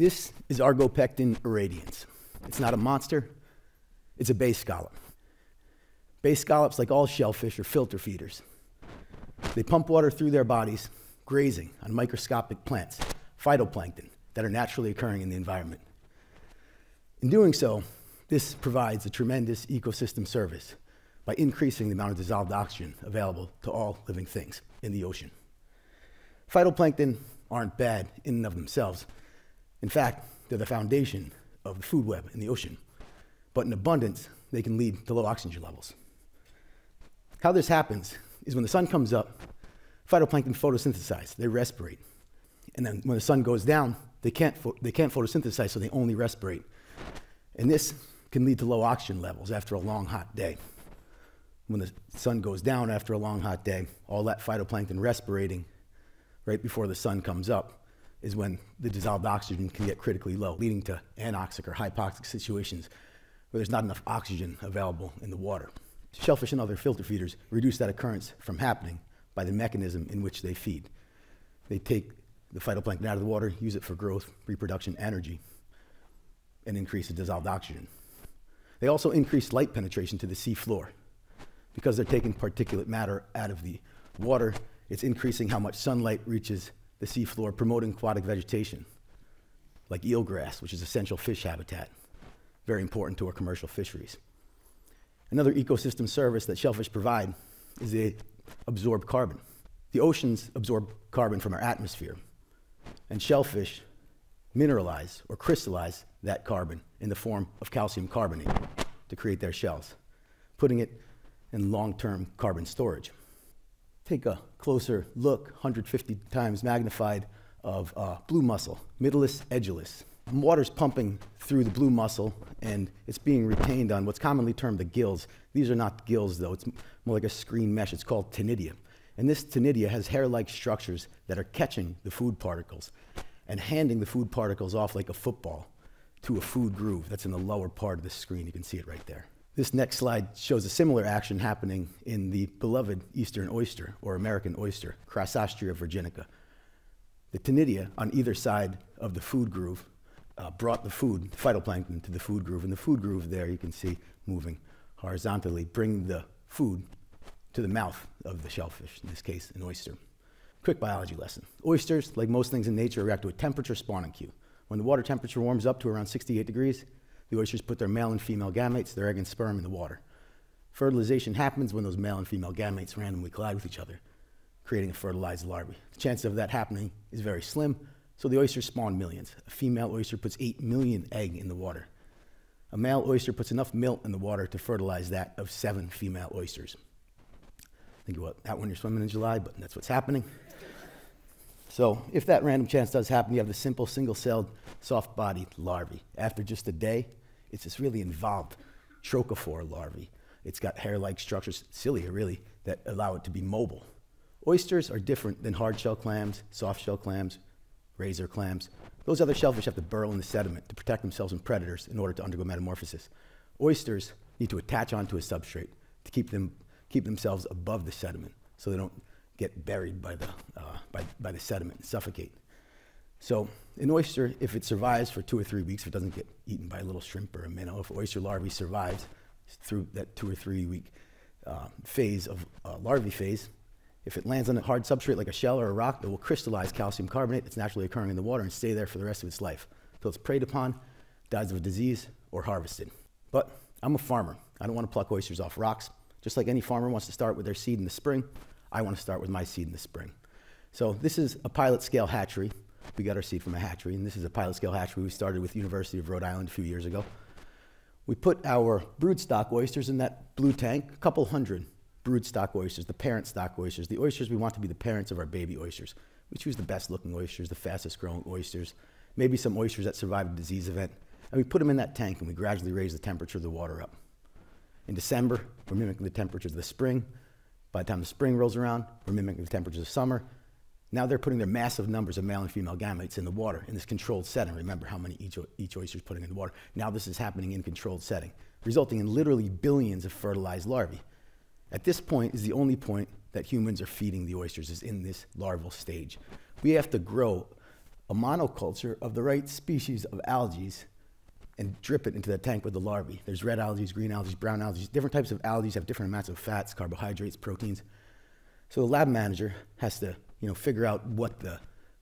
This is Argopecten irradians. It's not a monster, it's a bay scallop. Bay scallops, like all shellfish, are filter feeders. They pump water through their bodies, grazing on microscopic plants, phytoplankton, that are naturally occurring in the environment. In doing so, this provides a tremendous ecosystem service by increasing the amount of dissolved oxygen available to all living things in the ocean. Phytoplankton aren't bad in and of themselves. In fact, they're the foundation of the food web in the ocean. But in abundance, they can lead to low oxygen levels. How this happens is when the sun comes up, phytoplankton photosynthesize, they respirate. And then when the sun goes down, they can't, they can't photosynthesize, so they only respirate. And this can lead to low oxygen levels after a long, hot day. When the sun goes down after a long, hot day, all that phytoplankton respirating right before the sun comes up is when the dissolved oxygen can get critically low, leading to anoxic or hypoxic situations where there's not enough oxygen available in the water. Shellfish and other filter feeders reduce that occurrence from happening by the mechanism in which they feed. They take the phytoplankton out of the water, use it for growth, reproduction, energy, and increase the dissolved oxygen. They also increase light penetration to the sea floor. Because they're taking particulate matter out of the water, it's increasing how much sunlight reaches the seafloor, promoting aquatic vegetation, like eelgrass, which is essential fish habitat, very important to our commercial fisheries. Another ecosystem service that shellfish provide is they absorb carbon. The oceans absorb carbon from our atmosphere, and shellfish mineralize or crystallize that carbon in the form of calcium carbonate to create their shells, putting it in long term carbon storage. Take a closer look, 150 times magnified, of uh, blue mussel, Mytilus edulis water's pumping through the blue mussel and it's being retained on what's commonly termed the gills. These are not gills, though, it's more like a screen mesh. It's called ctenidia. And this ctenidia has hair like structures that are catching the food particles and handing the food particles off like a football to a food groove that's in the lower part of the screen. You can see it right there. This next slide shows a similar action happening in the beloved eastern oyster or American oyster, Crassostrea virginica. The ctenidia on either side of the food groove uh, brought the food, phytoplankton, to the food groove. And the food groove there, you can see moving horizontally, bring the food to the mouth of the shellfish, in this case, an oyster. Quick biology lesson. Oysters, like most things in nature, react to a temperature spawning cue. When the water temperature warms up to around 68 degrees, the oysters put their male and female gametes, their egg and sperm, in the water. Fertilization happens when those male and female gametes randomly collide with each other, creating a fertilized larvae. The chance of that happening is very slim, so the oysters spawn millions. A female oyster puts 8 million egg in the water. A male oyster puts enough milk in the water to fertilize that of seven female oysters. Think about that when you're swimming in July, but that's what's happening. So if that random chance does happen, you have the simple single-celled, soft-bodied larvae. After just a day, it's this really involved trochophore larvae. It's got hair-like structures, cilia really, that allow it to be mobile. Oysters are different than hard-shell clams, soft-shell clams, razor clams. Those other shellfish have to burrow in the sediment to protect themselves from predators in order to undergo metamorphosis. Oysters need to attach onto a substrate to keep, them, keep themselves above the sediment so they don't get buried by the, uh, by, by the sediment and suffocate. So an oyster, if it survives for two or three weeks, if it doesn't get eaten by a little shrimp or a minnow, if oyster larvae survives through that two or three week uh, phase of uh, larvae phase, if it lands on a hard substrate like a shell or a rock, it will crystallize calcium carbonate that's naturally occurring in the water and stay there for the rest of its life until it's preyed upon, dies of a disease, or harvested. But I'm a farmer. I don't want to pluck oysters off rocks. Just like any farmer wants to start with their seed in the spring, I want to start with my seed in the spring. So this is a pilot scale hatchery. We got our seed from a hatchery, and this is a pilot scale hatchery we started with University of Rhode Island a few years ago. We put our broodstock oysters in that blue tank, a couple hundred broodstock oysters, the parent stock oysters, the oysters we want to be the parents of our baby oysters. We choose the best looking oysters, the fastest growing oysters, maybe some oysters that survived a disease event, and we put them in that tank and we gradually raise the temperature of the water up. In December, we're mimicking the temperatures of the spring. By the time the spring rolls around, we're mimicking the temperatures of summer. Now they're putting their massive numbers of male and female gametes in the water in this controlled setting. Remember how many each, each oyster is putting in the water. Now this is happening in controlled setting, resulting in literally billions of fertilized larvae. At this point is the only point that humans are feeding the oysters is in this larval stage. We have to grow a monoculture of the right species of algae and drip it into the tank with the larvae. There's red algae, green algae, brown algae. Different types of algae have different amounts of fats, carbohydrates, proteins. So the lab manager has to, you know, figure out what the,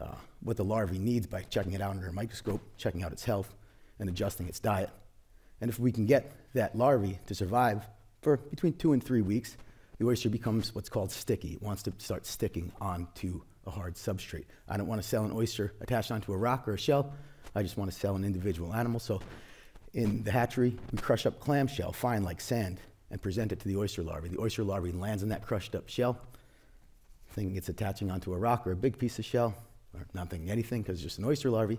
uh, what the larvae needs by checking it out under a microscope, checking out its health, and adjusting its diet. And if we can get that larvae to survive for between two and three weeks, the oyster becomes what's called sticky. It wants to start sticking onto a hard substrate. I don't want to sell an oyster attached onto a rock or a shell. I just want to sell an individual animal. So in the hatchery, we crush up clamshell fine like sand and present it to the oyster larvae. The oyster larvae lands on that crushed up shell, thinking it's attaching onto a rock or a big piece of shell, or not thinking anything because it's just an oyster larvae,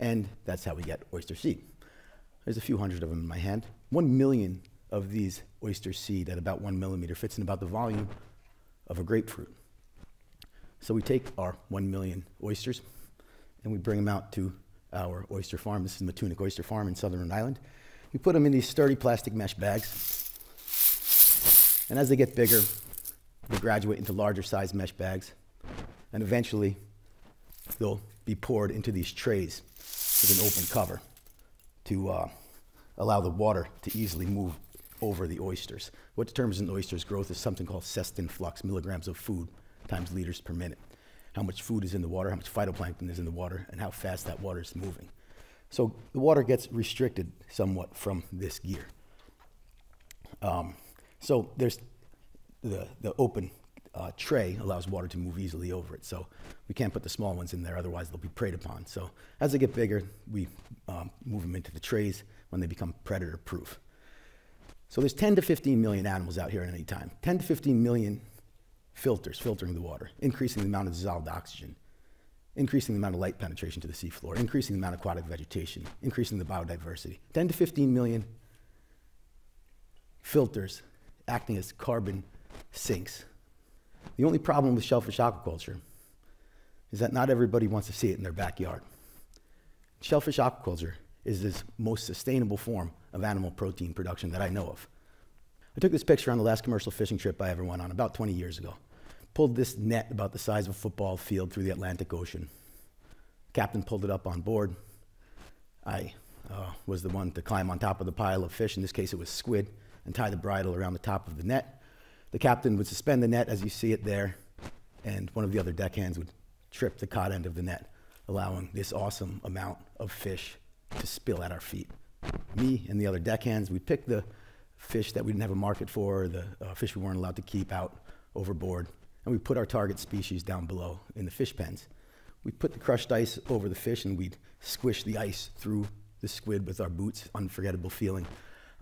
and that's how we get oyster seed. There's a few hundred of them in my hand. One million of these oyster seed at about one millimeter fits in about the volume of a grapefruit. So we take our one million oysters and we bring them out to our oyster farm. This is Matunuck Oyster Farm in southern Rhode Island. We put them in these sturdy plastic mesh bags. And as they get bigger, they graduate into larger size mesh bags. And eventually, they'll be poured into these trays with an open cover to uh, allow the water to easily move over the oysters. What determines an oyster's growth is something called seston flux, milligrams of food times liters per minute. How much food is in the water, how much phytoplankton is in the water, and how fast that water is moving. So the water gets restricted somewhat from this gear. Um, so there's the, the open uh, tray allows water to move easily over it. So we can't put the small ones in there, otherwise they'll be preyed upon. So as they get bigger, we um, move them into the trays when they become predator proof. So there's 10 to 15 million animals out here at any time. 10 to 15 million filters filtering the water, increasing the amount of dissolved oxygen, increasing the amount of light penetration to the seafloor, increasing the amount of aquatic vegetation, increasing the biodiversity. 10 to 15 million filters acting as carbon sinks. The only problem with shellfish aquaculture is that not everybody wants to see it in their backyard. Shellfish aquaculture is the most sustainable form of animal protein production that I know of. I took this picture on the last commercial fishing trip I ever went on about 20 years ago. Pulled this net about the size of a football field through the Atlantic Ocean. Captain pulled it up on board. I uh, was the one to climb on top of the pile of fish. In this case, it was squid, and tie the bridle around the top of the net. The captain would suspend the net as you see it there, and one of the other deckhands would trip the cod end of the net, allowing this awesome amount of fish to spill at our feet. Me and the other deckhands, we'd pick the fish that we didn't have a market for, the uh, fish we weren't allowed to keep out overboard, and we put our target species down below in the fish pens. We'd put the crushed ice over the fish and we'd squish the ice through the squid with our boots, unforgettable feeling.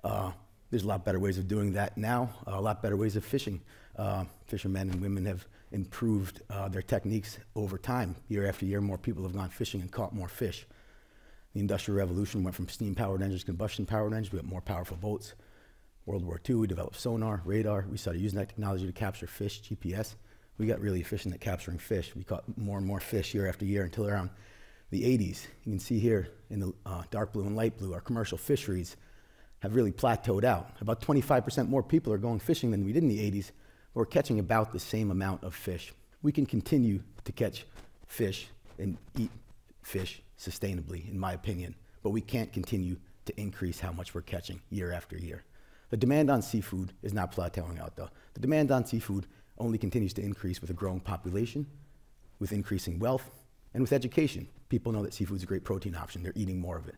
Uh, there's a lot better ways of doing that now, a lot better ways of fishing. Uh, fishermen and women have improved uh, their techniques over time. Year after year, more people have gone fishing and caught more fish. The Industrial Revolution went from steam powered engines to combustion powered engines. We got more powerful boats. World War II, we developed sonar, radar. We started using that technology to capture fish, GPS. We got really efficient at capturing fish. We caught more and more fish year after year until around the 80s. You can see here in the uh, dark blue and light blue, our commercial fisheries have really plateaued out. About 25% more people are going fishing than we did in the 80s, we're catching about the same amount of fish. We can continue to catch fish and eat fish sustainably, in my opinion, but we can't continue to increase how much we're catching year after year. The demand on seafood is not plateauing out, though. The demand on seafood only continues to increase with a growing population, with increasing wealth, and with education. People know that seafood is a great protein option. They're eating more of it.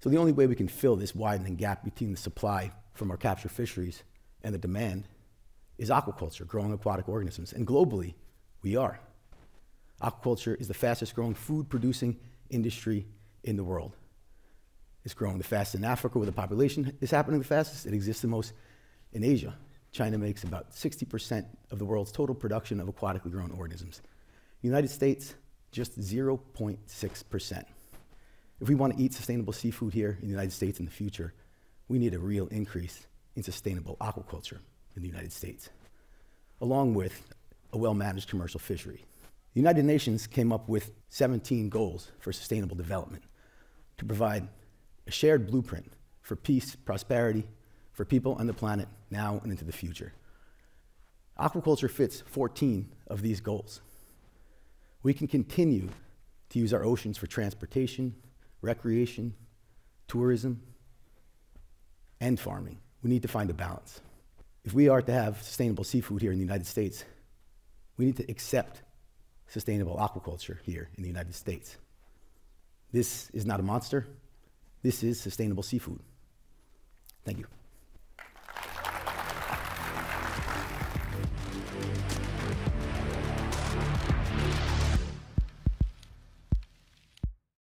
So the only way we can fill this widening gap between the supply from our capture fisheries and the demand is aquaculture, growing aquatic organisms. And globally, we are. Aquaculture is the fastest growing food producing industry in the world. It's growing the fastest in Africa, where the population is happening the fastest. It exists the most in Asia. China makes about 60% of the world's total production of aquatically grown organisms. United States, just 0.6%. If we want to eat sustainable seafood here in the United States in the future, we need a real increase in sustainable aquaculture in the United States, along with a well managed commercial fishery. The United Nations came up with 17 goals for sustainable development to provide a shared blueprint for peace, prosperity, for people on the planet now and into the future. Aquaculture fits 14 of these goals. We can continue to use our oceans for transportation, recreation, tourism, and farming. We need to find a balance. If we are to have sustainable seafood here in the United States, we need to accept sustainable aquaculture here in the United States. This is not a monster. This is sustainable seafood. Thank you.